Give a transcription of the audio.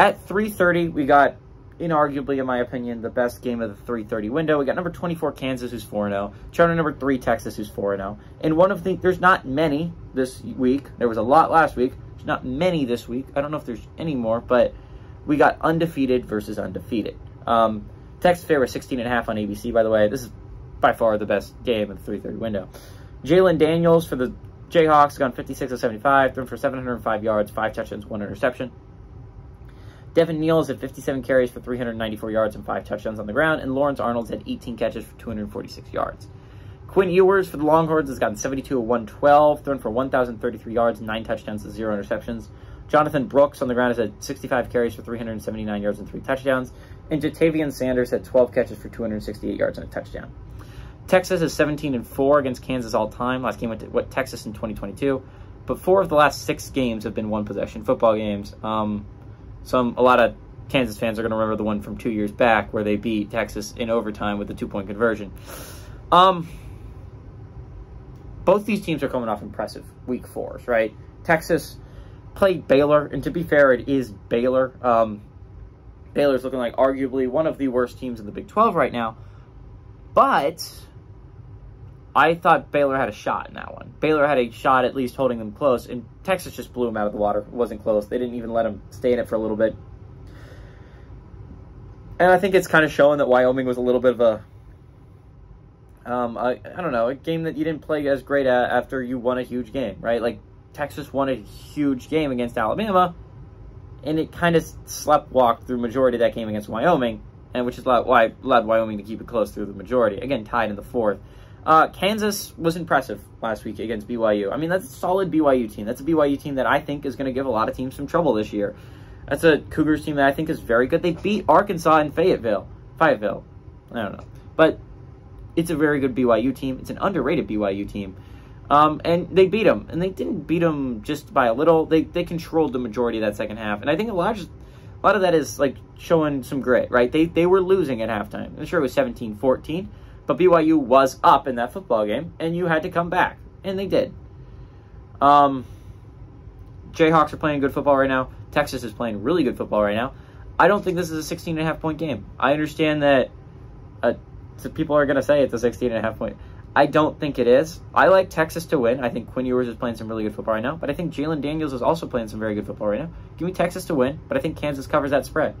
At 3.30, we got, inarguably, in my opinion, the best game of the 3.30 window. We got number 24, Kansas, who's 4-0. Charter number 3, Texas, who's 4-0. And one of the, there's not many this week. There was a lot last week. There's not many this week. I don't know if there's any more, but we got undefeated versus undefeated. Um, Texas favorite 16.5 on ABC, by the way. This is by far the best game of the 3.30 window. Jalon Daniels for the Jayhawks gone 56 of 75, thrown for 705 yards, five touchdowns, one interception. Devin Neal's had 57 carries for 394 yards and five touchdowns on the ground, and Lawrence Arnold's had 18 catches for 246 yards. Quinn Ewers for the Longhorns has gotten 72 of 112, thrown for 1,033 yards, nine touchdowns and zero interceptions. Jonathan Brooks on the ground has had 65 carries for 379 yards and three touchdowns. And Ja'Tavion Sanders had 12 catches for 268 yards and a touchdown. Texas is 17 and 4 against Kansas all time. Last game went to what, Texas in 2022. But four of the last six games have been one possession football games. Um, some a lot of Kansas fans are going to remember the one from two years back where they beat Texas in overtime with the two point conversion. Um, both these teams are coming off impressive week fours, right? Texas played Baylor, and to be fair, it is Baylor. Um, Baylor's looking like arguably one of the worst teams in the Big 12 right now. But I thought Baylor had a shot in that one. Baylor had a shot at least holding them close, and Texas just blew them out of the water. It wasn't close. They didn't even let them stay in it for a little bit. And I think it's kind of showing that Wyoming was a little bit of a, um, don't know, a game that you didn't play as great at after you won a huge game, right? Like, Texas won a huge game against Alabama, and it kind of slept walked through majority of that game against Wyoming, and which is why allowed Wyoming to keep it close through the majority. Again, tied in the fourth. Uh, Kansas was impressive last week against BYU. I mean, that's a solid BYU team. That's a BYU team that I think is going to give a lot of teams some trouble this year. That's a Cougars team that I think is very good. They beat Arkansas in Fayetteville. Fayetteville. I don't know. But it's a very good BYU team. It's an underrated BYU team. Um, and they beat them. And they didn't beat them just by a little. They, they controlled the majority of that second half. And I think a lot, of, a lot of that is like showing some grit, right? They, they were losing at halftime. I'm sure it was 17 14. But BYU was up in that football game, and you had to come back. And they did. Um, Jayhawks are playing good football right now. Texas is playing really good football right now. I don't think this is a 16 and a half point game. I understand that uh, people are going to say it's a 16 and a half point. I don't think it is. I like Texas to win. I think Quinn Ewers is playing some really good football right now, but I think Jalon Daniels is also playing some very good football right now. Give me Texas to win, but I think Kansas covers that spread.